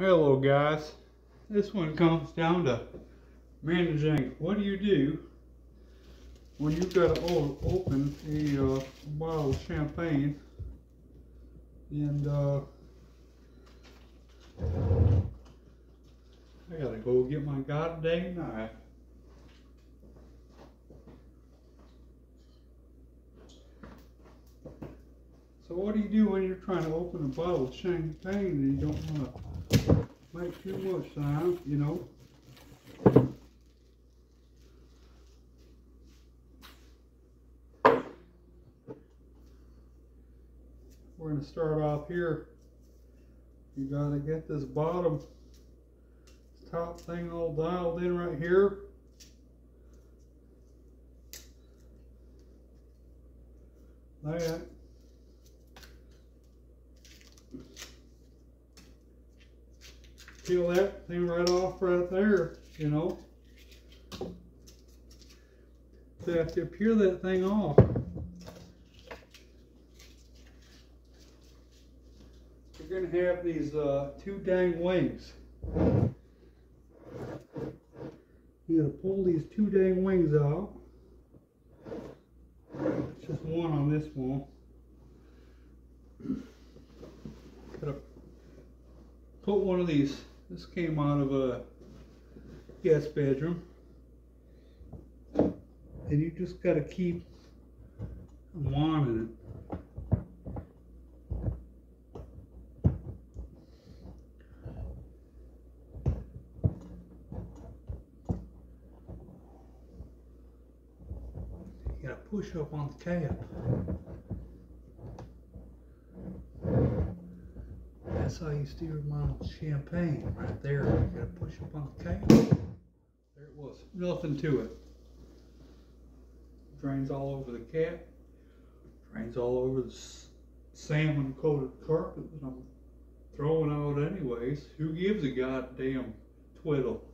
Hello guys. This one comes down to managing what do you do when you've got to open a uh, bottle of champagne and uh, I gotta go get my goddamn knife. So what do you do when you're trying to open a bottle of champagne and you don't want to make too much sound, you know. We're going to start off here. You got to get this bottom top thing all dialed in right here. That. Peel that thing right off right there, you know. So I have to peel that thing off, you're going to have these uh, two dang wings. You got to pull these two dang wings out. It's just one on this one. Got to put one of these this came out of a guest bedroom. And you just got to keep wanting it. You gotta push up on the cap. How you steer my champagne right there. You gotta push up on the cap. There it was. Nothing to it. Drains all over the cap. Drains all over the salmon coated carpet that I'm throwing out anyways. Who gives a goddamn twiddle?